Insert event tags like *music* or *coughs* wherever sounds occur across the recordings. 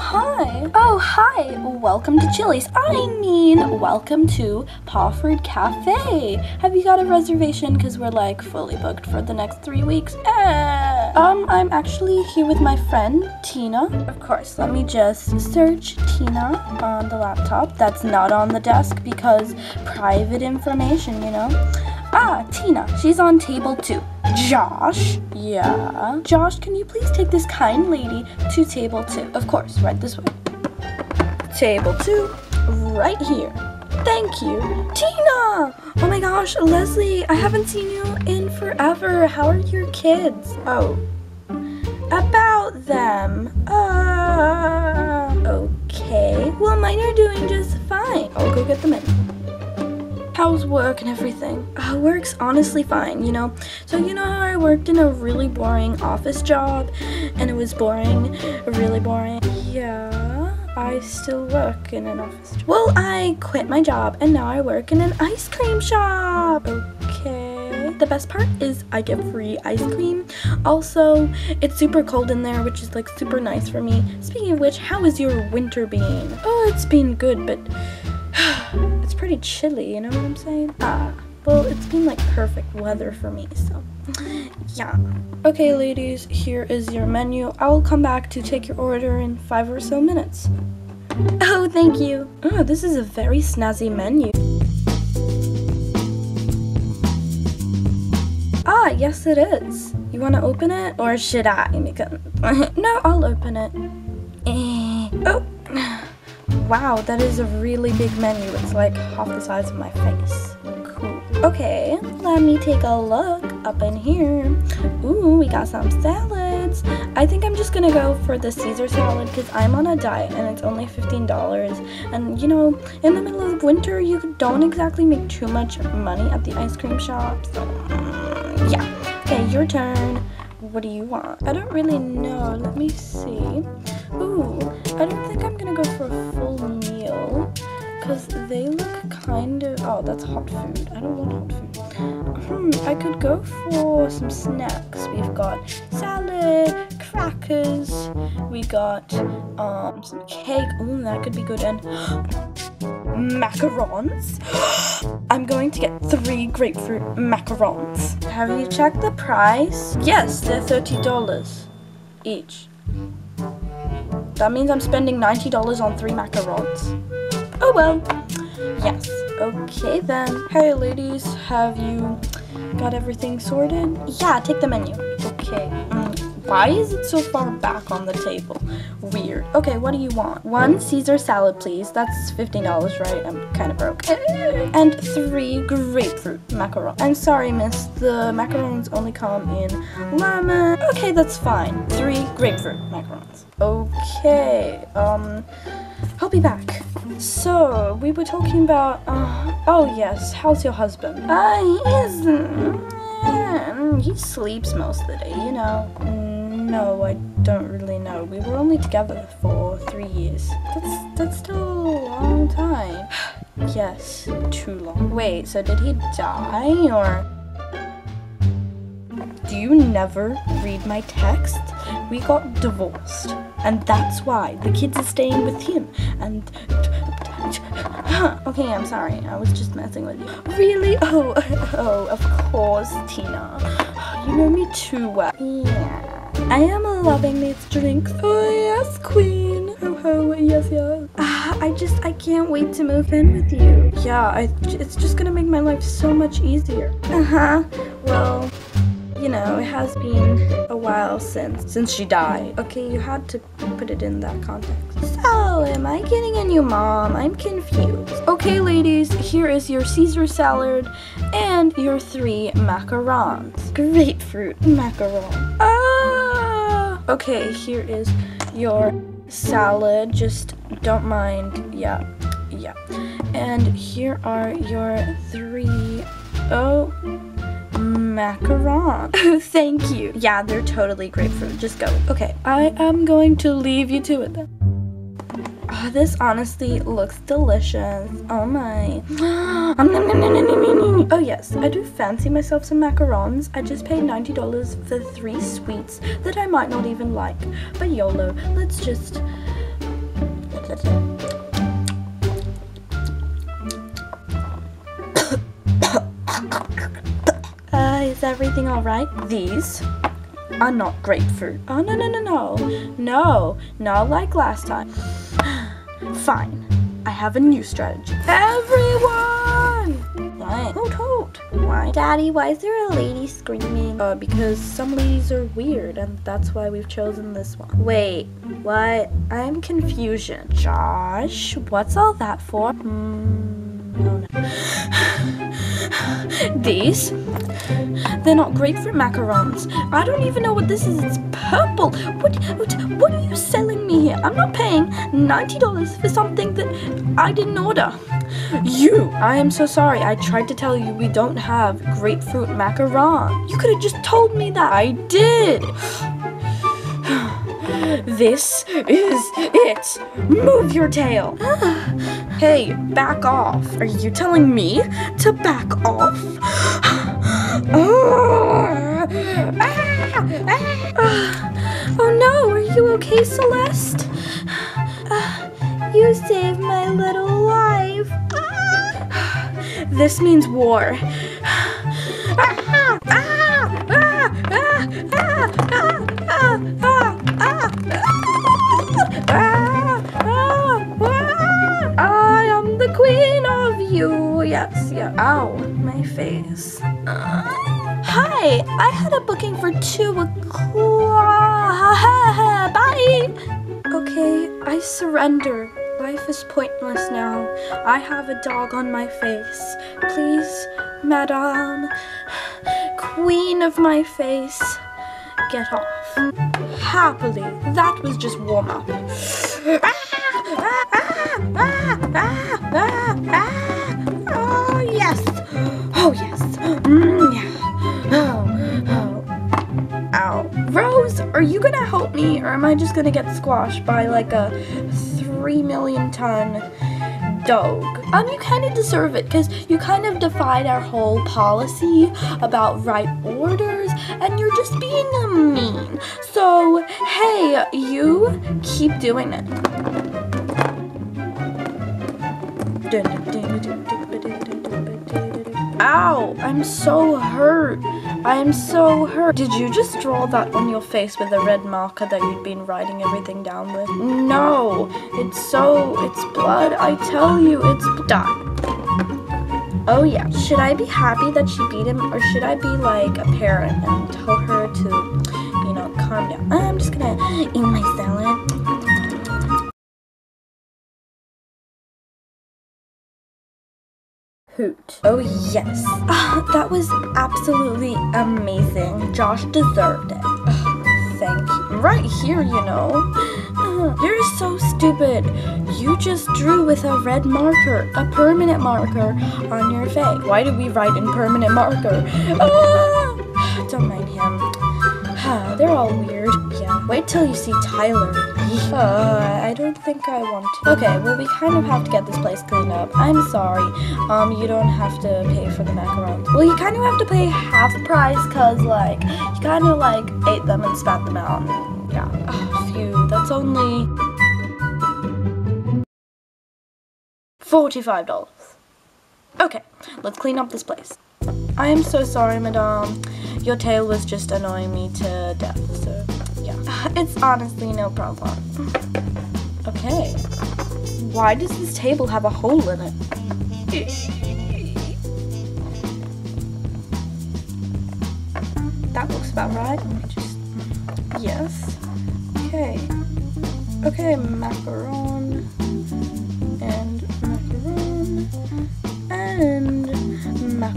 hi. Oh, hi. Welcome to Chili's. I mean, welcome to Pawford Cafe. Have you got a reservation? Because we're like fully booked for the next three weeks. Eh. Um, I'm actually here with my friend, Tina. Of course, let me just search Tina on the laptop. That's not on the desk because private information, you know? Ah, Tina. She's on table two. Josh. Yeah. Josh, can you please take this kind lady to table two? Of course, right this way. Table two, right here. Thank you. Tina! Oh my gosh, Leslie, I haven't seen you in forever. How are your kids? Oh. About them. Uh, okay. Well, mine are doing just fine. I'll go get them in how's work and everything? Uh, work's honestly fine, you know? So, you know how I worked in a really boring office job and it was boring, really boring? Yeah, I still work in an office job. Well, I quit my job and now I work in an ice cream shop. Okay. The best part is I get free ice cream. Also, it's super cold in there, which is like super nice for me. Speaking of which, how is your winter been? Oh, it's been good, but *gasps* it's pretty chilly, you know what I'm saying? Ah, well, it's been like perfect weather for me, so *gasps* yeah. Okay, ladies, here is your menu. I will come back to take your order in five or so minutes. Oh, thank you. Oh, this is a very snazzy menu. Ah, yes it is. You want to open it? Or should I? *laughs* no, I'll open it. Eh. Oh. Wow, that is a really big menu. It's like half the size of my face. Cool. Okay, let me take a look up in here. Ooh, we got some salads. I think I'm just gonna go for the Caesar salad because I'm on a diet and it's only $15. And you know, in the middle of winter, you don't exactly make too much money at the ice cream shop. So, yeah. Okay, your turn. What do you want? I don't really know. Let me see. Ooh, I don't think I'm gonna go for a full meal because they look kind of. Oh, that's hot food. I don't want hot food. Hmm, I could go for some snacks. We've got salad, crackers. We got um some cake. Ooh, that could be good. And macarons. *gasps* I'm going to get three grapefruit macarons. Have you checked the price? Yes, they're $30 each. That means I'm spending $90 on three macarons. Oh well. Yes. Okay then. Hey ladies, have you got everything sorted? Yeah, take the menu. Okay. Mm. Why is it so far back on the table? Weird. Okay, what do you want? One Caesar salad, please. That's $15, right? I'm kind of broke. And three grapefruit macarons. I'm sorry, miss. The macarons only come in lemon. Okay, that's fine. Three grapefruit macarons. Okay, um, I'll be back. So, we were talking about, uh, oh yes, how's your husband? Uh, he's, uh, he sleeps most of the day, you know. No, I don't really know. We were only together for three years. That's that's still a long time. *sighs* yes, too long. Wait, so did he die or? Do you never read my text? We got divorced, and that's why the kids are staying with him. And *gasps* okay, I'm sorry. I was just messing with you. Really? Oh, *laughs* oh, of course, Tina. You know me too well. Yeah. I am loving these drinks. Oh yes, queen. Ho ho, yes, yes. Ah, I just, I can't wait to move in with you. Yeah, I, it's just gonna make my life so much easier. Uh-huh. Well, you know, it has been a while since since she died. Okay, you had to put it in that context. So, am I getting a new mom? I'm confused. Okay, ladies, here is your Caesar salad and your three macarons. Grapefruit macaron. Ah! Okay, here is your salad. Just don't mind. Yeah, yeah. And here are your three, oh, macaron. *laughs* Thank you. Yeah, they're totally grapefruit. Just go. Okay, I am going to leave you to it then. Oh, this honestly looks delicious. Oh my. Oh yes, I do fancy myself some macarons. I just paid $90 for three sweets that I might not even like. But YOLO, let's just *coughs* Uh, is everything alright? These are not grapefruit. Oh, no, no, no, no. No, not like last time. *sighs* Fine. I have a new strategy. Everyone! What? Hoot hoot. Why? Daddy, why is there a lady screaming? Uh, because some ladies are weird, and that's why we've chosen this one. Wait, what? I'm confusion. Josh, what's all that for? Hmm, *sighs* These? They're not grapefruit macarons. I don't even know what this is. It's purple. What, what, what are you selling me here? I'm not paying $90 for something that I didn't order. You! I am so sorry. I tried to tell you we don't have grapefruit macaron. You could have just told me that. I did. *sighs* This is it. Move your tail. Ah, hey, back off. Are you telling me to back off? *sighs* Ah, ah, ah. oh no, are you okay, Celeste? *sighs* Ah, you saved my little life. *sighs* This means war. Ah! Ah! Face. Uh, hi, I had a booking for two o'clock. *laughs* Bye. Okay, I surrender. Life is pointless now. I have a dog on my face. Please, madame, queen of my face, get off. Happily, that was just warm up. *laughs* Ah, ah, ah, ah, ah, ah, ah. Are you gonna help me or am I just gonna get squashed by like a three million ton dog? Um, you kind of deserve it because you kind of defied our whole policy about right orders and you're just being mean. So, hey, you keep doing it. Ow, I'm so hurt. I'm so hurt. Did you just draw that on your face with a red marker that you'd been writing everything down with? No, it's so, it's blood. I tell you, it's done. Oh yeah, should I be happy that she beat him or should I be like a parent and tell her to, you know, calm down? I'm just gonna eat my salad. Hoot. Oh yes. Ah, that was absolutely amazing. Josh deserved it. Ah, thank you. Right here, you know. Ah, You're so stupid. You just drew with a red marker, a permanent marker on your face. Why do we write in permanent marker? Ah, don't mind him. They're all weird. Yeah. Wait till you see Tyler. *laughs* Uh, I don't think I want to. Okay, well we kind of have to get this place cleaned up. I'm sorry. Um, you don't have to pay for the macarons. Well, you kind of have to pay half the price cause like you kind of like ate them and spat them out. Yeah. Oh, phew. That's only forty-five dollars. Okay, let's clean up this place. I am so sorry, madame. Your tail was just annoying me to death, so yeah. *sighs* It's honestly no problem. *sighs* Okay. Why does this table have a hole in it? That looks about right. Let me just. Yes. Okay. Okay, macaron.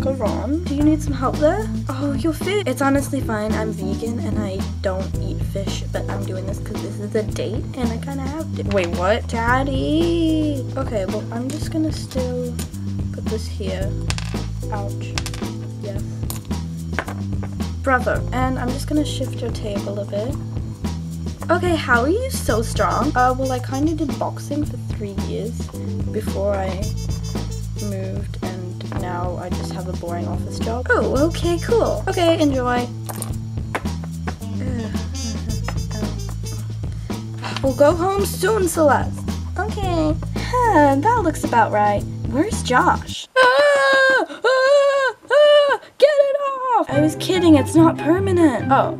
Do you need some help there? Oh, your fit. It's honestly fine. I'm vegan and I don't eat fish, but I'm doing this because this is a date and I kind of have to. Wait, what? Daddy. Okay, well, I'm just gonna still put this here. Ouch. Yes. Brother, and I'm just gonna shift your table a bit. Okay, how are you so strong? Uh, well, I kind of did boxing for three years before I moved, and now I just have a boring office job. Oh, okay, cool. Okay, enjoy. We'll go home soon, Celeste. Okay. Huh, that looks about right. Where's Josh? Ah! Ah! Ah! Get it off! I was kidding, it's not permanent. Oh,